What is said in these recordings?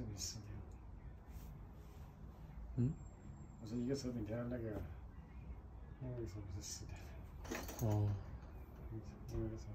一个手柄死掉。嗯？我说一个手柄跳到那个，另外一个手柄是死掉的。哦。另外一个手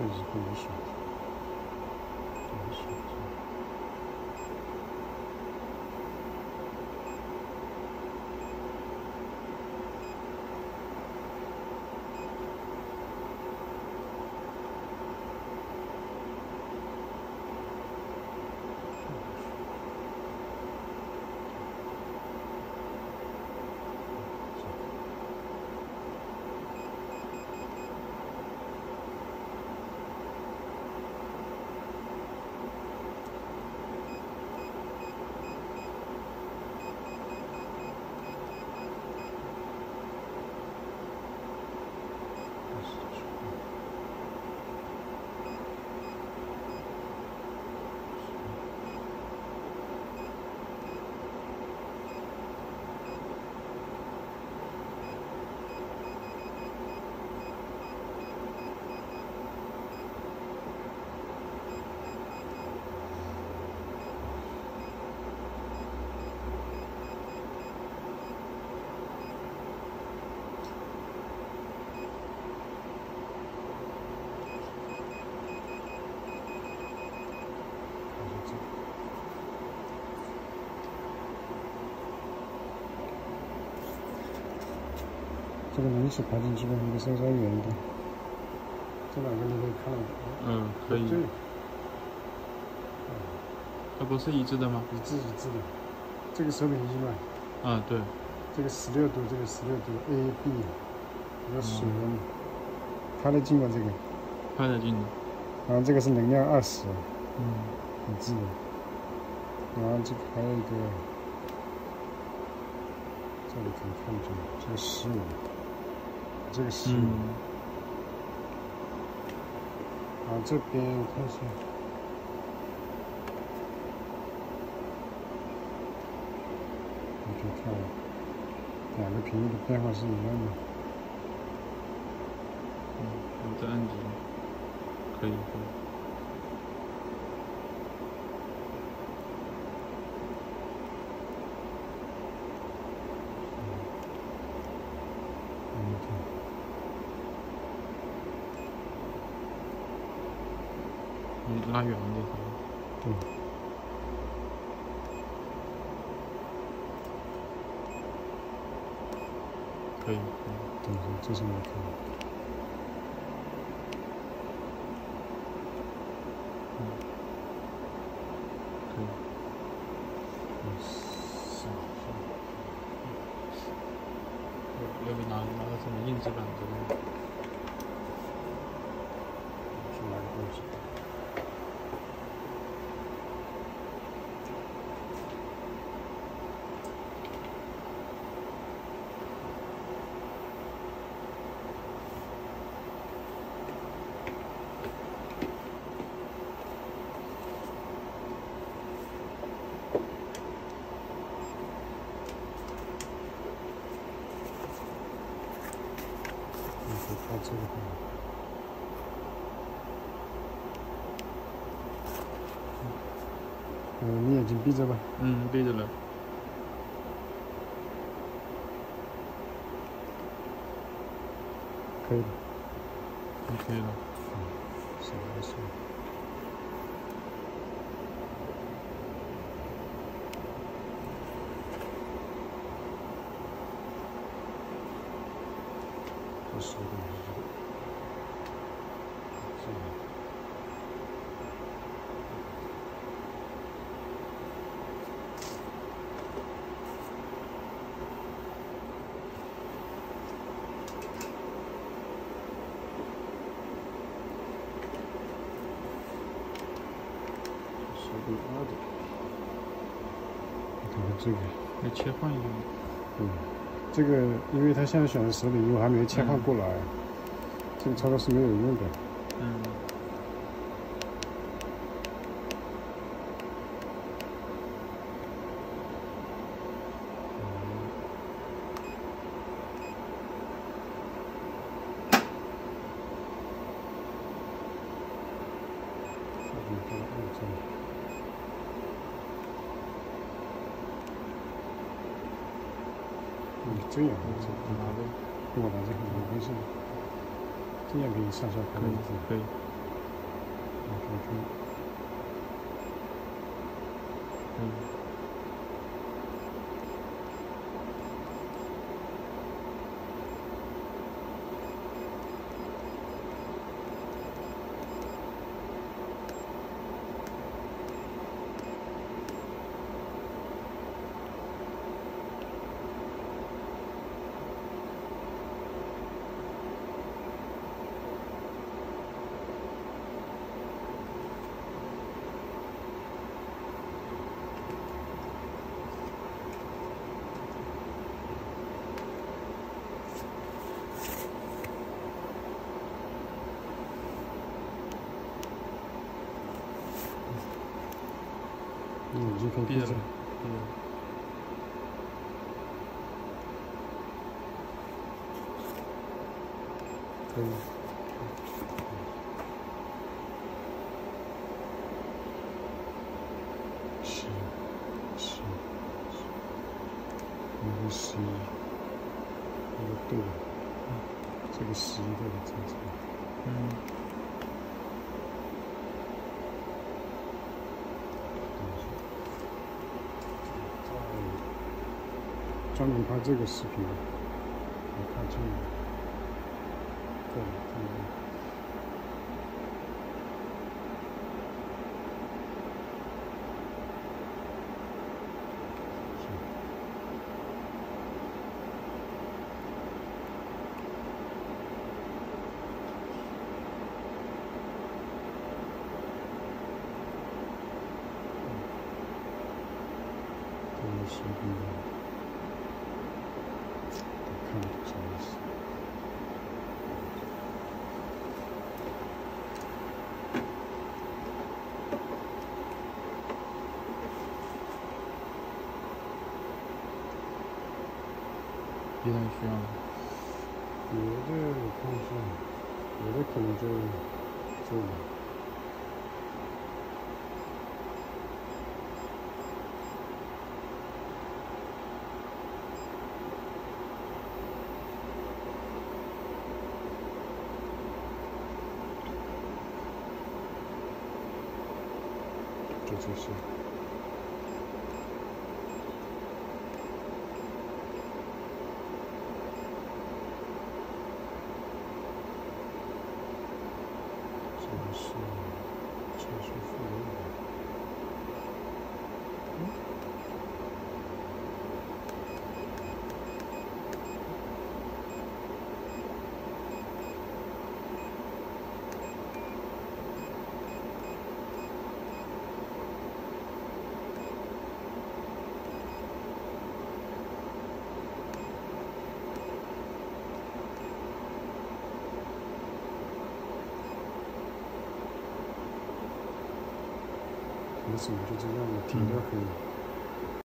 这个。嗯。可以。这是不允许的，不允许的。这个能一起爬进去的，你稍稍远一点。这两个你可以看到。嗯，可以。对。它不是一致的吗？一致一致的。这个手柄一嘛。啊，对。这个十六度，这个十六度 A B，这个水温，拍得进吗？这个。拍得进。然后这个是能量二十。嗯。一致的。然后这个还有一个，这里可以看出，这个十五。这个是，啊，这边我看一下，你可以看，两个屏幕的变化是一样的。嗯，我再按几，可以拉远一点，嗯，可以，可以，对，这是没可以。好，嗯，嗯，你眼睛闭着吧。嗯，闭着了。可以了，可以了，嗯，行，没事。手柄二的，你看看这个，要切换一下吗？嗯，这个因为它现在选的手柄，我还没切换过来，这个操作是没有用的。嗯。手柄到二这里。嗯，这样这拿呗。跟我拿这个没关系，这样可以上下可以可以。嗯，可以可以。嗯。嗯，已经可以闭着了闭着。。闭着了。可以。十，十，一个十一，一个对，这个十一对的正常。嗯。专门拍这个视频，我看这个，对，这个。这个视频，看不懂啥意思。别太需要了。别的我看一下，别的可能就就这个。这就是。这个是技术复用的。没什么，就这样的，停掉可以。